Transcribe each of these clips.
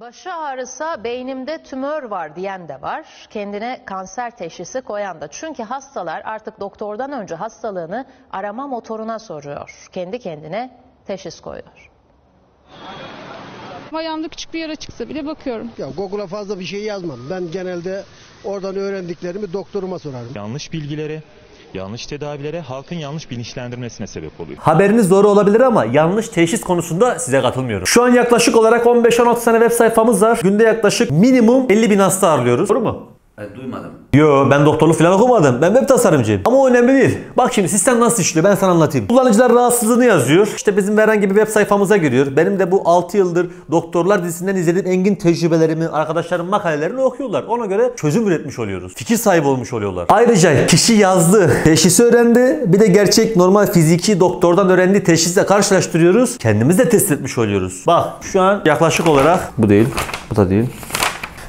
Başı ağrısa beynimde tümör var diyen de var. Kendine kanser teşhisi koyan da. Çünkü hastalar artık doktordan önce hastalığını arama motoruna soruyor. Kendi kendine teşhis koyuyor. Ayağımda küçük bir yara çıksa bile bakıyorum. Ya Google'a fazla bir şey yazmam. Ben genelde oradan öğrendiklerimi doktoruma sorarım. yanlış bilgilere, yanlış tedavilere, halkın yanlış bilinçlendirmesine sebep oluyor. Haberiniz doğru olabilir ama yanlış teşhis konusunda size katılmıyorum. Şu an yaklaşık olarak 15-16 tane web sayfamız var. Günde yaklaşık minimum 50 bin hasta ağırlıyoruz. Doğru mu? Ben duymadım. Yo ben doktorluk falan okumadım. Ben web tasarımcıyım. Ama o önemli değil. Bak şimdi sistem nasıl işliyor ben sana anlatayım. Kullanıcılar rahatsızlığını yazıyor. İşte bizim herhangi bir web sayfamıza giriyor. Benim de bu 6 yıldır Doktorlar dizisinden izlediğim engin tecrübelerimi, arkadaşlarımın makalelerini okuyorlar. Ona göre çözüm üretmiş oluyoruz. Fikir sahibi olmuş oluyorlar. Ayrıca kişi yazdı, teşhisi öğrendi. Bir de gerçek normal fiziki doktordan öğrendiği teşhisle karşılaştırıyoruz. Kendimiz de test etmiş oluyoruz. Bak şu an yaklaşık olarak bu değil, bu da değil.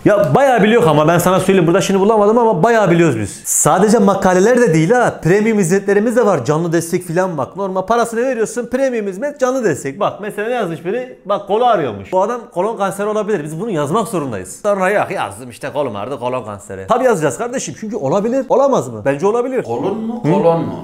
Ya bayağı biliyor ama ben sana söyleyeyim burada şimdi bulamadım ama bayağı biliyoruz biz. Sadece makaleler de değil ha. Premium hizmetlerimiz de var. Canlı destek filan bak. Normal parasını veriyorsun. Premium hizmet canlı destek. Bak mesela ne yazmış biri? Bak kolu ağrıyormuş. Bu adam kolon kanseri olabilir. Biz bunu yazmak zorundayız. Sonra yok yazdım işte kolum ağrıdı kolon kanseri. Tabii yazacağız kardeşim. Çünkü olabilir. Olamaz mı? Bence olabilir. Kolon mu, kolon mu?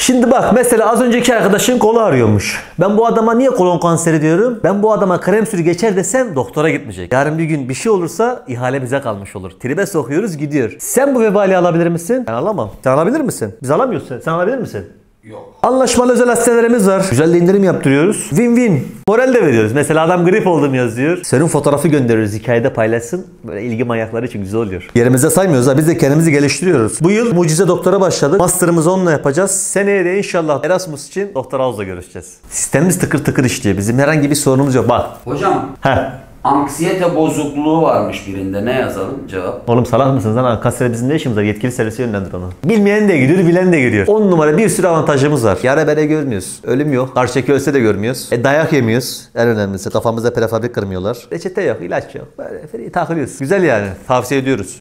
Şimdi bak mesela az önceki arkadaşın kolu ağrıyormuş. Ben bu adama niye kolon kanseri diyorum? Ben bu adama krem sürü geçer desem doktora gitmeyecek. Yarın bir gün bir şey olursa ihale bize kalmış olur. Tribe sokuyoruz gidiyor. Sen bu vebali alabilir misin? Ben alamam. Sen alabilir misin? Biz alamıyoruz. Sen alabilir misin? Yok. Anlaşmalı özel hastanelerimiz var. Güzel de indirim yaptırıyoruz. Win win. Moral de veriyoruz. Mesela adam grip oldum yazıyor. Senin fotoğrafı gönderiyoruz. Hikayede paylaşsın. Böyle ilgi manyakları için güzel oluyor. Yerimizde saymıyoruz ha. Biz de kendimizi geliştiriyoruz. Bu yıl mucize doktora başladık. Master'ımızı onunla yapacağız. Seneye de inşallah Erasmus için Doktor Havuz'la görüşeceğiz. Sistemimiz tıkır tıkır işliyor. Bizim herhangi bir sorunumuz yok. Bak. Hocam, Heh. Anksiyete bozukluğu varmış birinde. Ne yazalım? Cevap. Oğlum salak mısınız lan? Kasere bizim ne işimiz var? Yetkili servise yönlendir onu. Bilmeyen de gidiyor, bilen de gidiyor. 10 numara bir sürü avantajımız var. Yara bere görmüyoruz. Ölüm yok. Karşıdaki ölse de görmüyoruz. E dayak yemiyoruz. En önemlisi kafamıza prefabrik kırmıyorlar. Reçete yok, ilaç yok. Böyle takılıyoruz. Güzel yani. Tavsiye ediyoruz.